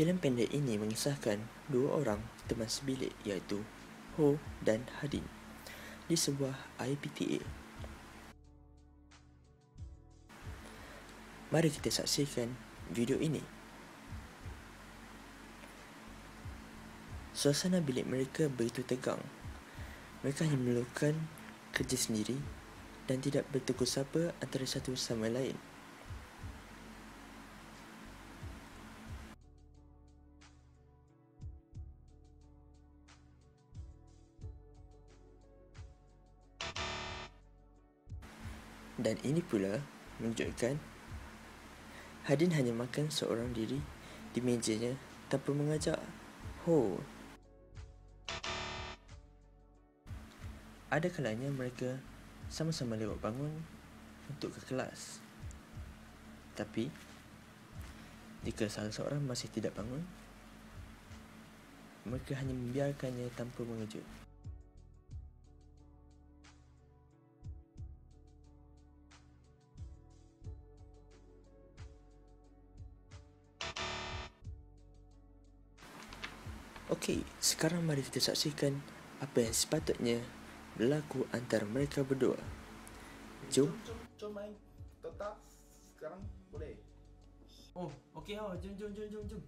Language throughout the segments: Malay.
Filem pendek ini mengisahkan dua orang teman sebilik iaitu Ho dan Hadin di sebuah IPTA. Mari kita saksikan video ini. Suasana bilik mereka begitu tegang. Mereka hanya melakukan kerja sendiri dan tidak bertegur sapa antara satu sama lain. Dan ini pula menunjukkan Hadin hanya makan seorang diri di mejanya tanpa mengajak Ho. Ada kalanya mereka sama-sama lewat bangun untuk ke kelas. Tapi jika salah seorang masih tidak bangun, mereka hanya membiarkannya tanpa mengejut. Okey, sekarang mari kita saksikan apa yang sepatutnya berlaku antara mereka berdua. Jom. Jom, jom main. Tetap sekarang boleh. Oh, okey oh, jom jom jom jom jom.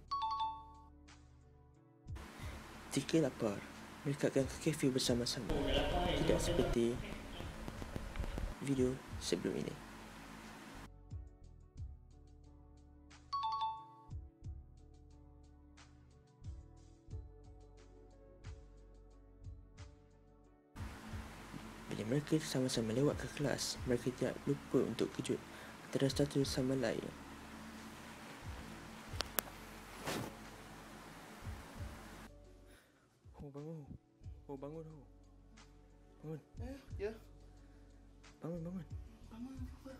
Jika lapar, mereka akan ke kafe bersama-sama. Tidak seperti video sebelum ini. Bila mereka sama-sama lewat ke kelas, mereka tidak lupa untuk kejut antara satu sama lain. Ho bangun. Ho bangun ho. Bangun. Eh, ya. Bangun bangun. Bangun apa?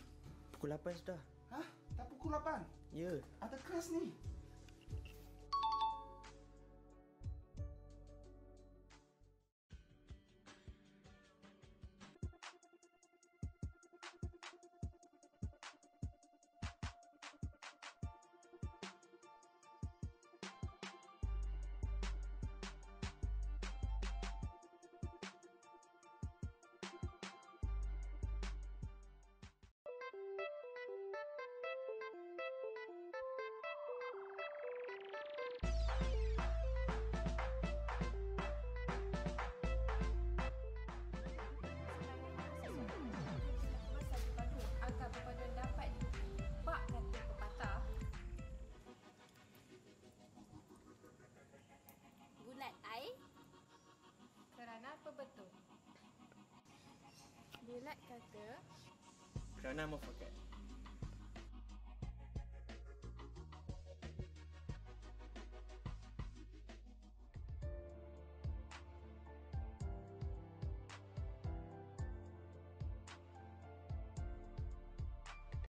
Pukul 8 sudah. Hah? Tak pukul 8. Ya. Ada kelas ni. Bulat kata Kerana mufakat.